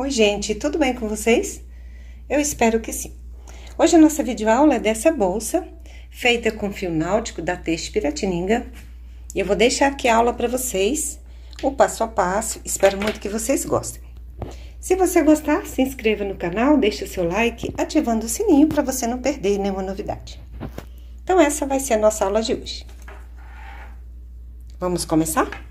Oi, gente, tudo bem com vocês? Eu espero que sim. Hoje a nossa videoaula é dessa bolsa, feita com fio náutico da Teixe Piratininga. E eu vou deixar aqui a aula para vocês, o passo a passo. Espero muito que vocês gostem. Se você gostar, se inscreva no canal, deixe o seu like, ativando o sininho para você não perder nenhuma novidade. Então, essa vai ser a nossa aula de hoje. Vamos começar?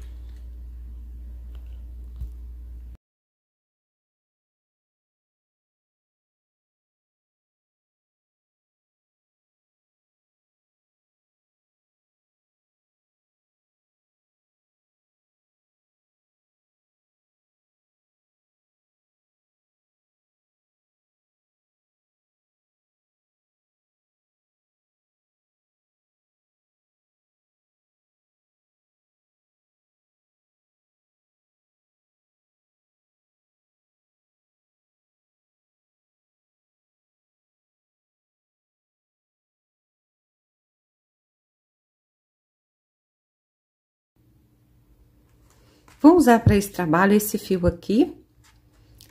Vou usar para esse trabalho esse fio aqui,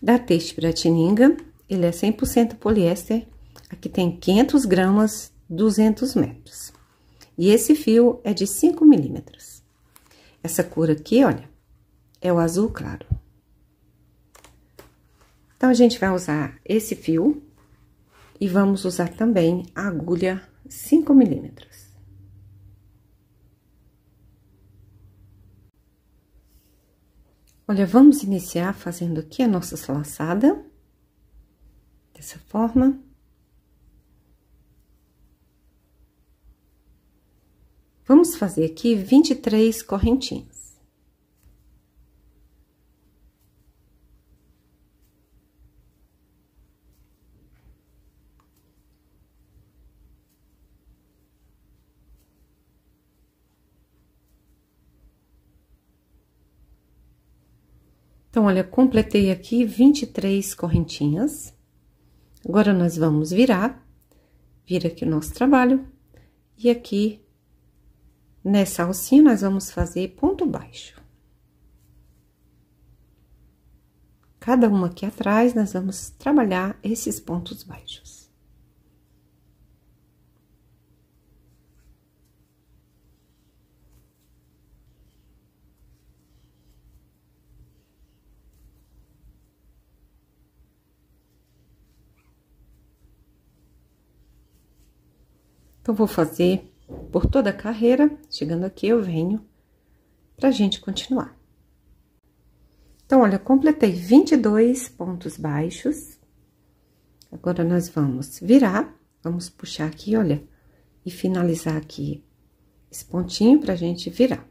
da Teixe Piratininga. Ele é 100% poliéster. Aqui tem 500 gramas, 200 metros. E esse fio é de 5 milímetros. Essa cor aqui, olha, é o azul claro. Então, a gente vai usar esse fio e vamos usar também a agulha 5 milímetros. Olha, vamos iniciar fazendo aqui a nossa laçada, dessa forma. Vamos fazer aqui 23 correntinhas. Então, olha, completei aqui 23 correntinhas. Agora, nós vamos virar, vira aqui o nosso trabalho, e aqui, nessa alcinha, nós vamos fazer ponto baixo. Cada uma aqui atrás, nós vamos trabalhar esses pontos baixos. Então, vou fazer por toda a carreira, chegando aqui eu venho pra gente continuar. Então, olha, completei 22 pontos baixos. Agora, nós vamos virar, vamos puxar aqui, olha, e finalizar aqui esse pontinho pra gente virar.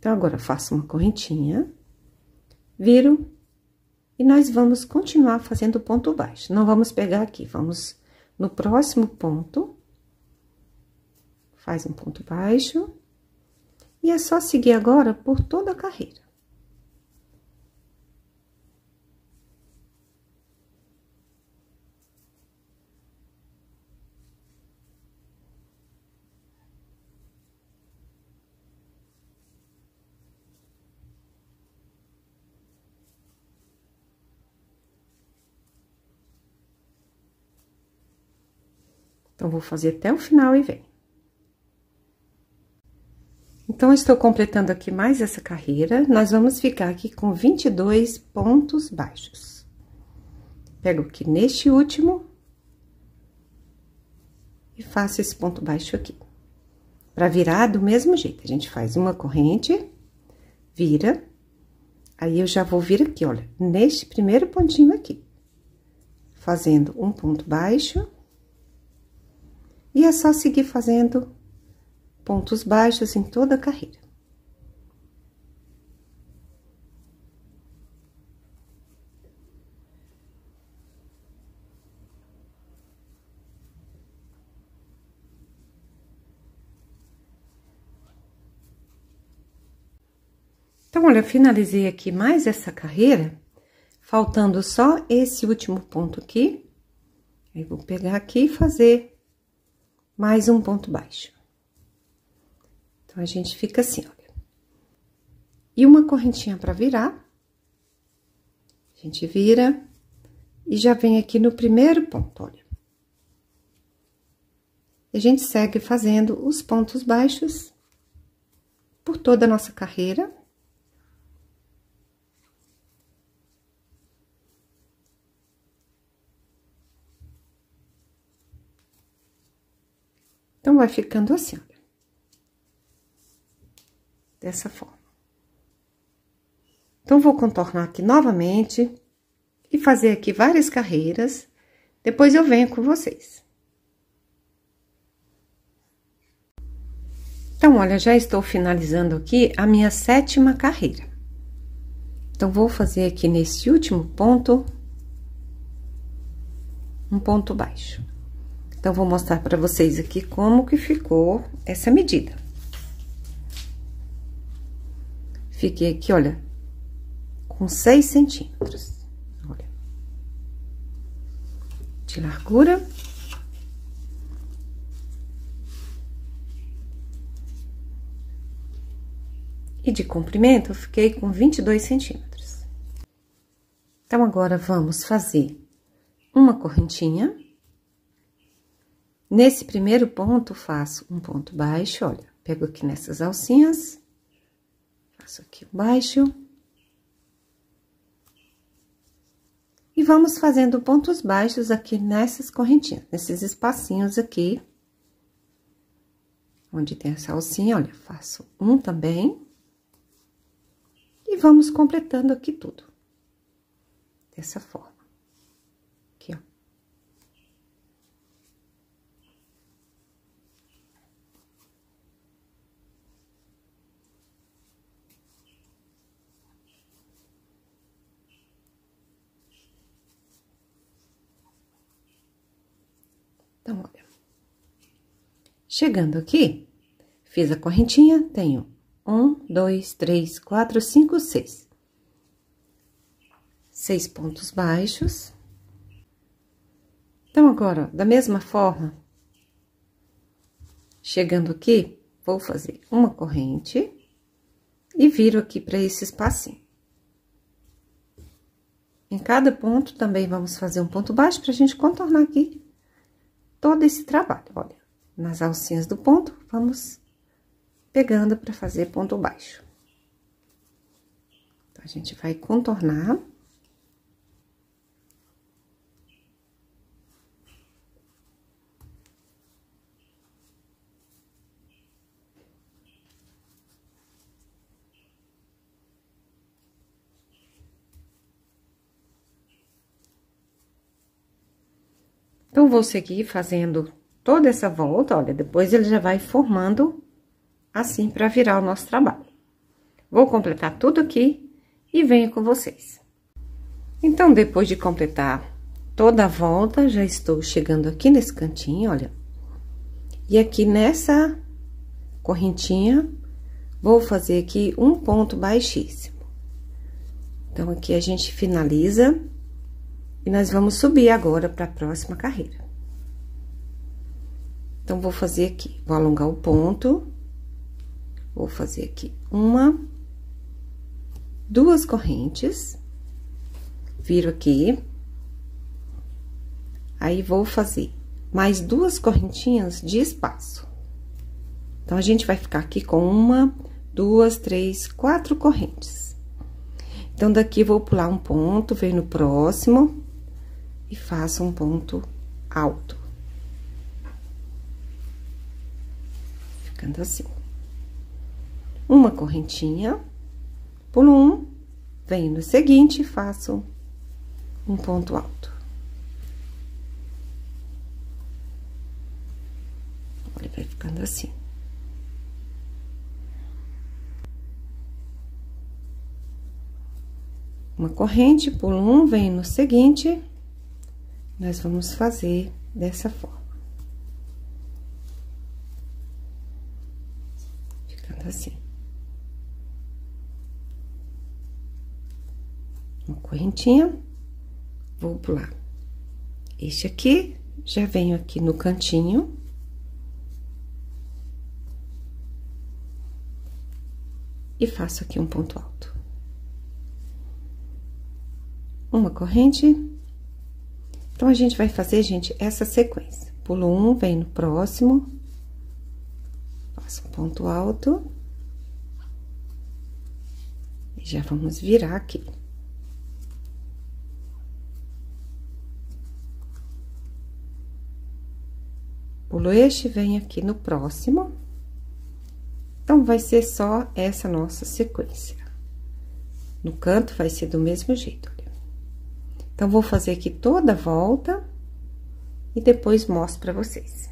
Então, agora, faço uma correntinha, viro, e nós vamos continuar fazendo ponto baixo. Não vamos pegar aqui, vamos no próximo ponto faz um ponto baixo. E é só seguir agora por toda a carreira. Então, vou fazer até o final e vem. Então, estou completando aqui mais essa carreira, nós vamos ficar aqui com 22 pontos baixos. Pego aqui neste último e faço esse ponto baixo aqui. Pra virar do mesmo jeito, a gente faz uma corrente, vira, aí eu já vou vir aqui, olha, neste primeiro pontinho aqui. Fazendo um ponto baixo. E é só seguir fazendo pontos baixos em toda a carreira. Então, olha, eu finalizei aqui mais essa carreira, faltando só esse último ponto aqui. Aí, vou pegar aqui e fazer mais um ponto baixo. Então, a gente fica assim, olha. E uma correntinha pra virar. A gente vira e já vem aqui no primeiro ponto, olha. E a gente segue fazendo os pontos baixos por toda a nossa carreira. Então, vai ficando assim, olha. Dessa forma. Então, vou contornar aqui novamente e fazer aqui várias carreiras. Depois eu venho com vocês. Então, olha, já estou finalizando aqui a minha sétima carreira. Então, vou fazer aqui nesse último ponto um ponto baixo. Então, vou mostrar para vocês aqui como que ficou essa medida. Fiquei aqui, olha, com seis centímetros. Olha. De largura. E de comprimento, eu fiquei com 22 centímetros. Então, agora, vamos fazer uma correntinha. Nesse primeiro ponto, faço um ponto baixo, olha, pego aqui nessas alcinhas, faço aqui baixo. E vamos fazendo pontos baixos aqui nessas correntinhas, nesses espacinhos aqui. Onde tem essa alcinha, olha, faço um também. E vamos completando aqui tudo. Dessa forma. Então, olha. Chegando aqui, fiz a correntinha, tenho um, dois, três, quatro, cinco, seis. Seis pontos baixos. Então, agora, da mesma forma, chegando aqui, vou fazer uma corrente e viro aqui para esse espacinho. Em cada ponto, também vamos fazer um ponto baixo pra gente contornar aqui todo esse trabalho, olha. Nas alcinhas do ponto, vamos pegando para fazer ponto baixo. Então, a gente vai contornar. Então, vou seguir fazendo toda essa volta, olha, depois ele já vai formando assim para virar o nosso trabalho. Vou completar tudo aqui e venho com vocês. Então, depois de completar toda a volta, já estou chegando aqui nesse cantinho, olha. E aqui nessa correntinha, vou fazer aqui um ponto baixíssimo. Então, aqui a gente finaliza e nós vamos subir agora para a próxima carreira. Então, vou fazer aqui, vou alongar o ponto, vou fazer aqui uma, duas correntes, viro aqui, aí vou fazer mais duas correntinhas de espaço. Então, a gente vai ficar aqui com uma, duas, três, quatro correntes. Então, daqui vou pular um ponto, venho no próximo, e faço um ponto alto. Ficando assim. Uma correntinha, pulo um, venho no seguinte e faço um ponto alto. Olha, vai ficando assim. Uma corrente, pulo um, venho no seguinte nós vamos fazer dessa forma. Ficando assim. Uma correntinha, vou pular. Este aqui, já venho aqui no cantinho. E faço aqui um ponto alto. uma corrente. Então, a gente vai fazer, gente, essa sequência. Pulo um, vem no próximo, faço um ponto alto. E já vamos virar aqui. Pulo este, vem aqui no próximo. Então, vai ser só essa nossa sequência. No canto, vai ser do mesmo jeito. Então, vou fazer aqui toda a volta e depois mostro pra vocês.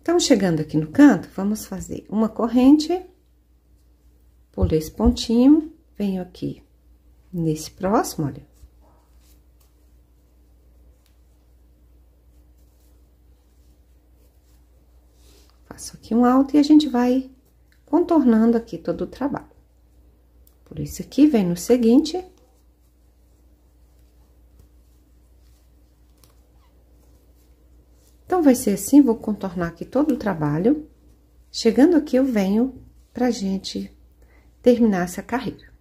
Então, chegando aqui no canto, vamos fazer uma corrente, pulo esse pontinho, venho aqui nesse próximo, olha. Faço aqui um alto e a gente vai contornando aqui todo o trabalho. Por isso aqui, vem no seguinte. Vai ser assim, vou contornar aqui todo o trabalho. Chegando aqui, eu venho pra gente terminar essa carreira.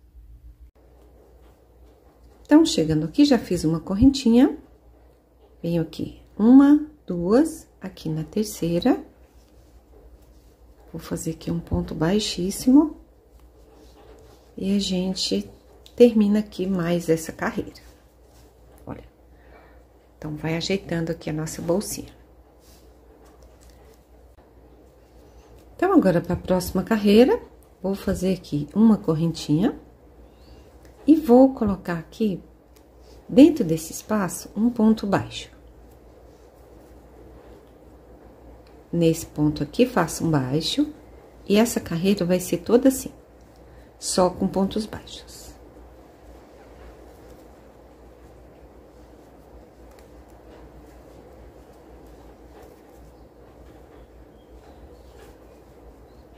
Então, chegando aqui, já fiz uma correntinha. Venho aqui, uma, duas, aqui na terceira. Vou fazer aqui um ponto baixíssimo. E a gente termina aqui mais essa carreira. Olha. Então, vai ajeitando aqui a nossa bolsinha. Então, agora, para a próxima carreira, vou fazer aqui uma correntinha. E vou colocar aqui, dentro desse espaço, um ponto baixo. Nesse ponto aqui, faço um baixo. E essa carreira vai ser toda assim, só com pontos baixos.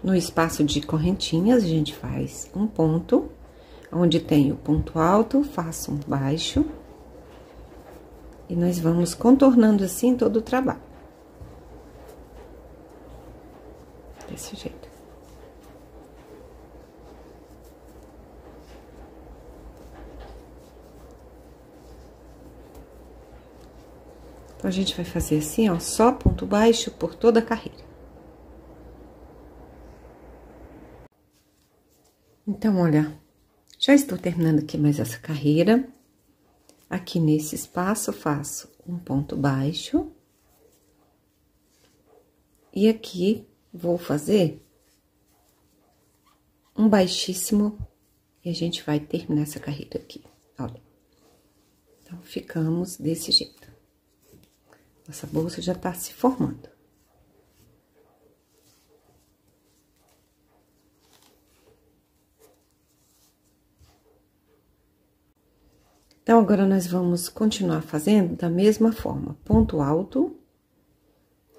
No espaço de correntinhas, a gente faz um ponto, onde tem o ponto alto, faço um baixo. E nós vamos contornando assim todo o trabalho. desse jeito. Então, a gente vai fazer assim, ó, só ponto baixo por toda a carreira. Então, olha, já estou terminando aqui mais essa carreira. Aqui nesse espaço, faço um ponto baixo. E aqui, vou fazer um baixíssimo e a gente vai terminar essa carreira aqui, olha. Então, ficamos desse jeito. Nossa bolsa já tá se formando. Então, agora, nós vamos continuar fazendo da mesma forma. Ponto alto,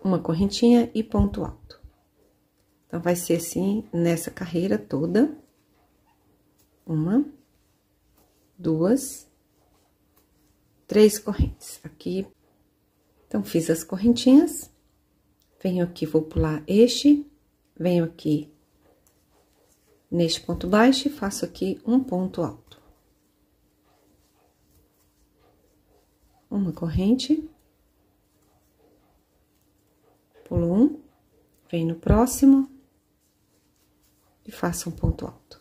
uma correntinha e ponto alto. Então, vai ser assim nessa carreira toda. Uma, duas, três correntes. Aqui, então, fiz as correntinhas. Venho aqui, vou pular este, venho aqui neste ponto baixo e faço aqui um ponto alto. Uma corrente. Pulo um, vem no próximo e faça um ponto alto.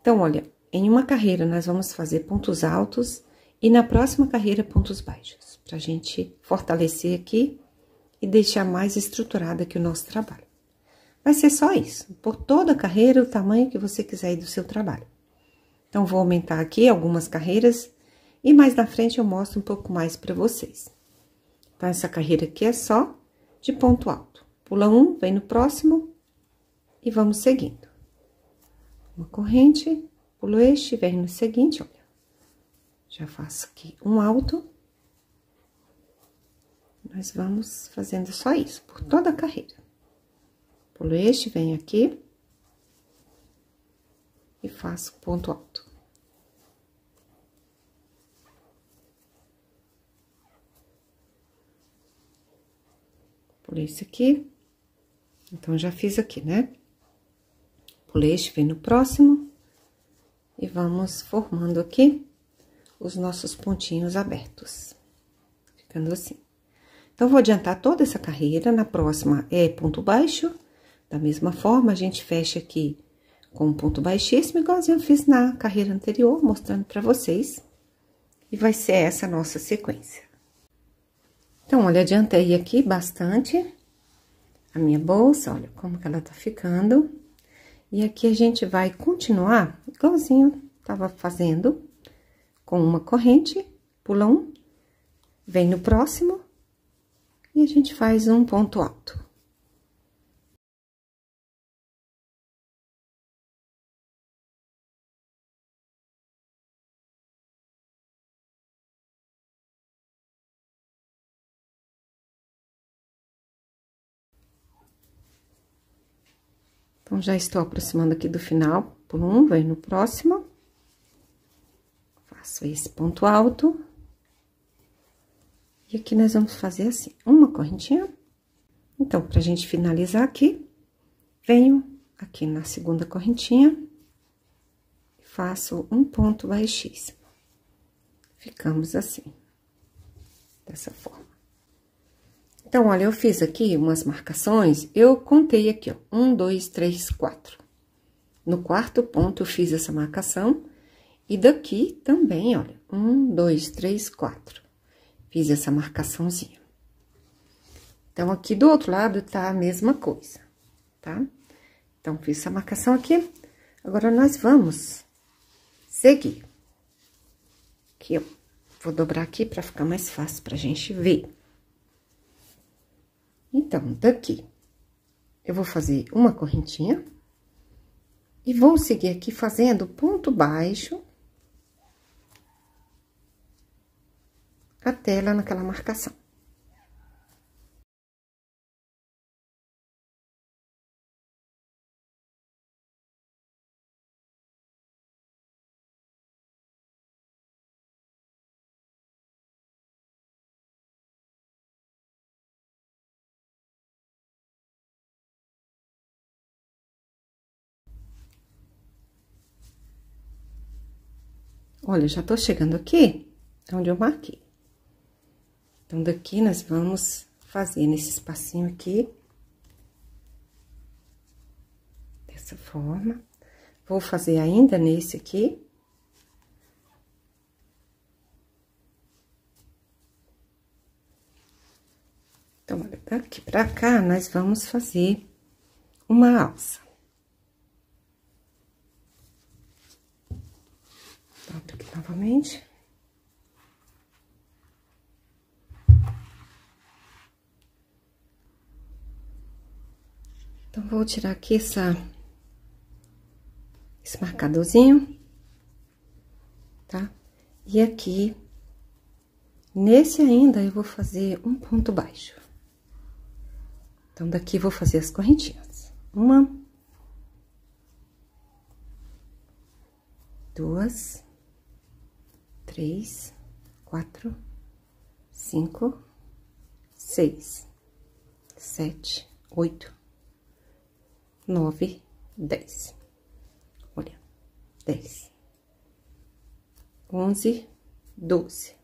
Então, olha, em uma carreira nós vamos fazer pontos altos e na próxima carreira pontos baixos, pra gente fortalecer aqui e deixar mais estruturado aqui o nosso trabalho. Vai ser só isso, por toda a carreira, o tamanho que você quiser do seu trabalho. Então, vou aumentar aqui algumas carreiras e mais na frente eu mostro um pouco mais para vocês. Então, essa carreira aqui é só de ponto alto. Pula um, vem no próximo e vamos seguindo. Uma corrente, pulo este, vem no seguinte, olha. Já faço aqui um alto. Nós vamos fazendo só isso, por toda a carreira. Pulo este, venho aqui. E faço ponto alto. Por esse aqui. Então, já fiz aqui, né? pulei vem no próximo. E vamos formando aqui os nossos pontinhos abertos. Ficando assim. Então, vou adiantar toda essa carreira, na próxima é ponto baixo. Da mesma forma, a gente fecha aqui com um ponto baixíssimo, igualzinho eu fiz na carreira anterior, mostrando pra vocês. E vai ser essa nossa sequência. Então, olha, adiantei aqui bastante a minha bolsa, olha como que ela tá ficando. E aqui a gente vai continuar igualzinho tava fazendo, com uma corrente, pula um, vem no próximo, e a gente faz um ponto alto. Então, já estou aproximando aqui do final, por um, vem no próximo. Faço esse ponto alto. E aqui nós vamos fazer assim, uma correntinha. Então, pra gente finalizar aqui, venho aqui na segunda correntinha, faço um ponto baixíssimo. Ficamos assim, dessa forma. Então, olha, eu fiz aqui umas marcações, eu contei aqui, ó, um, dois, três, quatro. No quarto ponto, eu fiz essa marcação, e daqui também, olha, um, dois, três, quatro. Fiz essa marcaçãozinha. Então, aqui do outro lado tá a mesma coisa, tá? Então, fiz essa marcação aqui, agora nós vamos seguir. Aqui, ó, vou dobrar aqui pra ficar mais fácil pra gente ver. Então, daqui, eu vou fazer uma correntinha e vou seguir aqui fazendo ponto baixo até lá naquela marcação. Olha, já tô chegando aqui, onde eu marquei. Então, daqui nós vamos fazer nesse espacinho aqui. Dessa forma. Vou fazer ainda nesse aqui. Então, olha, daqui pra cá, nós vamos fazer uma alça. Abro aqui novamente. Então, vou tirar aqui essa, esse marcadorzinho, tá? E aqui, nesse ainda, eu vou fazer um ponto baixo. Então, daqui, vou fazer as correntinhas. Uma. Duas três, quatro, cinco, seis, sete, oito, nove, dez. Olha, dez, onze, doze.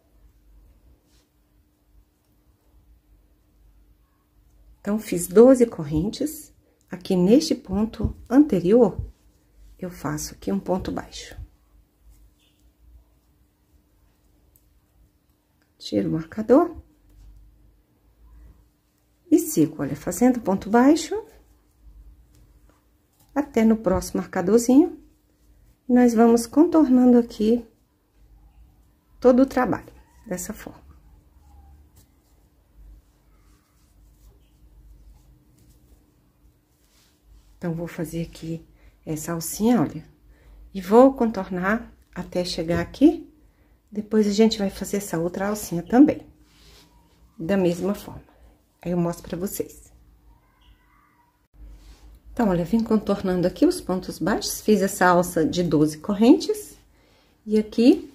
Então, fiz doze correntes. Aqui neste ponto anterior, eu faço aqui um ponto baixo. Tiro o marcador. E sigo, olha, fazendo ponto baixo. Até no próximo marcadorzinho. Nós vamos contornando aqui todo o trabalho, dessa forma. Então, vou fazer aqui essa alcinha, olha, e vou contornar até chegar aqui depois a gente vai fazer essa outra alcinha também. Da mesma forma. Aí eu mostro pra vocês. Então, olha, vim contornando aqui os pontos baixos, fiz essa alça de 12 correntes. E aqui,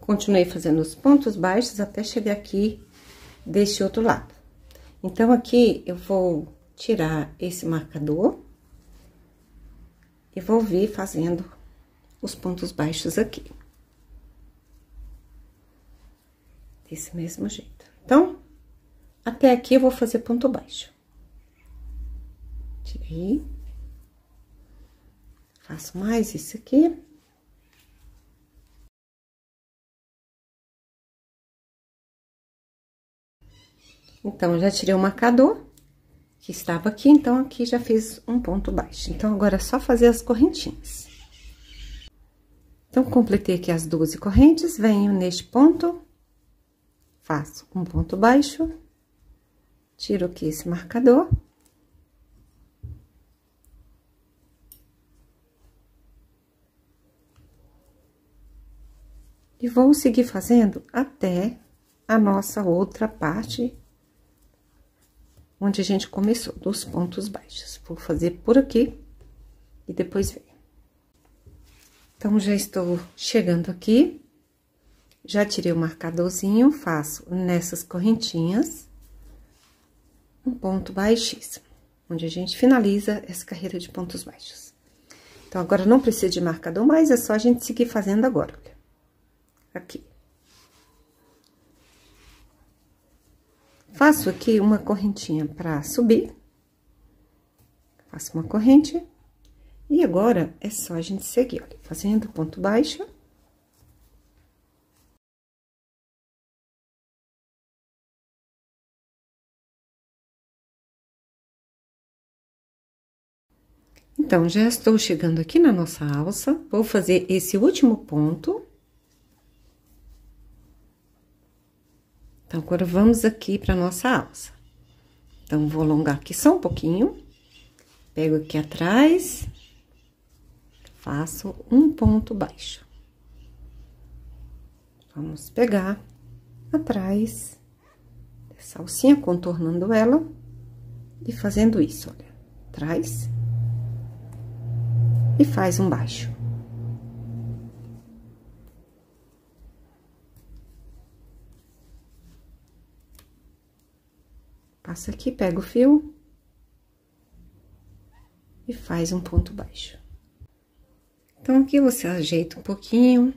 continuei fazendo os pontos baixos até chegar aqui deste outro lado. Então, aqui, eu vou tirar esse marcador E vou vir fazendo os pontos baixos aqui. Desse mesmo jeito. Então, até aqui eu vou fazer ponto baixo. Tirei. Faço mais isso aqui. Então, já tirei o marcador, que estava aqui, então, aqui já fiz um ponto baixo. Então, agora é só fazer as correntinhas. Então, completei aqui as 12 correntes, venho neste ponto, faço um ponto baixo, tiro aqui esse marcador. E vou seguir fazendo até a nossa outra parte, onde a gente começou, dos pontos baixos. Vou fazer por aqui e depois venho. Então, já estou chegando aqui, já tirei o marcadorzinho, faço nessas correntinhas um ponto baixíssimo, onde a gente finaliza essa carreira de pontos baixos. Então, agora não precisa de marcador mais, é só a gente seguir fazendo agora, olha. Aqui. Faço aqui uma correntinha para subir. Faço uma corrente e agora, é só a gente seguir, olha, fazendo ponto baixo. Então, já estou chegando aqui na nossa alça, vou fazer esse último ponto. Então, agora, vamos aqui para nossa alça. Então, vou alongar aqui só um pouquinho, pego aqui atrás faço um ponto baixo. Vamos pegar atrás dessa alcinha, contornando ela e fazendo isso, olha, atrás e faz um baixo. Passa aqui, pega o fio e faz um ponto baixo. Então, aqui você ajeita um pouquinho,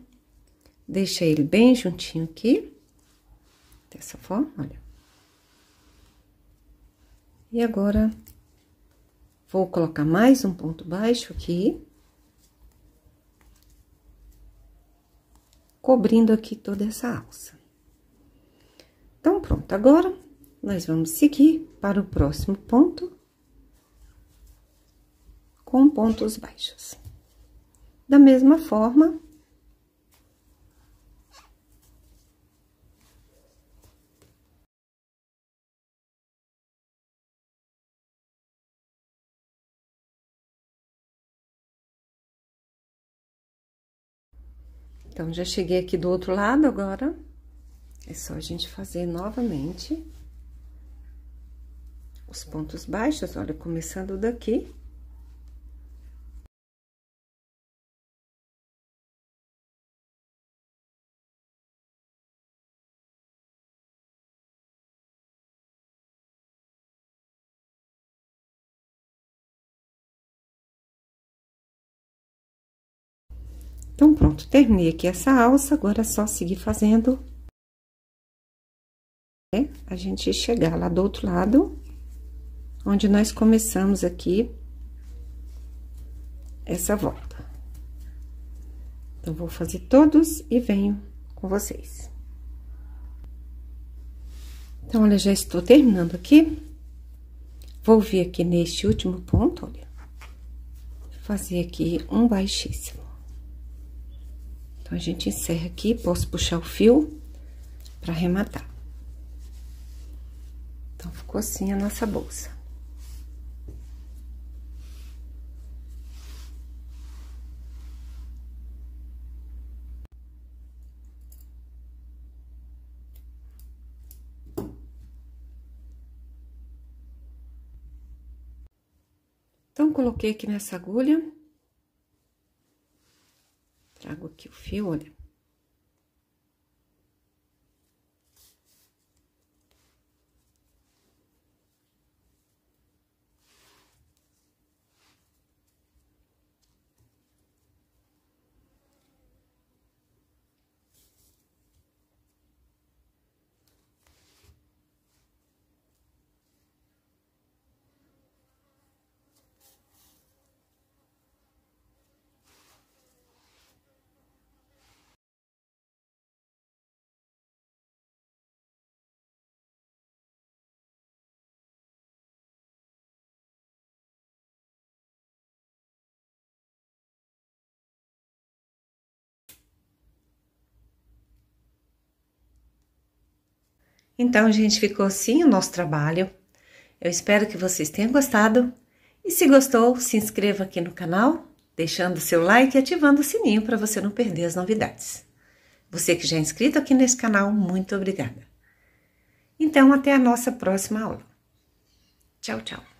deixa ele bem juntinho aqui, dessa forma, olha. E agora, vou colocar mais um ponto baixo aqui. Cobrindo aqui toda essa alça. Então, pronto, agora, nós vamos seguir para o próximo ponto com pontos baixos. Da mesma forma, Então, já cheguei aqui do outro lado agora. É só a gente fazer novamente os pontos baixos, olha, começando daqui. Então, pronto, terminei aqui essa alça, agora é só seguir fazendo. É, a gente chegar lá do outro lado, onde nós começamos aqui essa volta. Então, vou fazer todos e venho com vocês. Então, olha, já estou terminando aqui. Vou vir aqui neste último ponto, olha. Fazer aqui um baixíssimo. Então, a gente encerra aqui, posso puxar o fio para arrematar. Então, ficou assim a nossa bolsa. Então, coloquei aqui nessa agulha Trago aqui o fio, olha. Então, gente, ficou assim o nosso trabalho. Eu espero que vocês tenham gostado. E se gostou, se inscreva aqui no canal, deixando seu like e ativando o sininho para você não perder as novidades. Você que já é inscrito aqui nesse canal, muito obrigada. Então, até a nossa próxima aula. Tchau, tchau.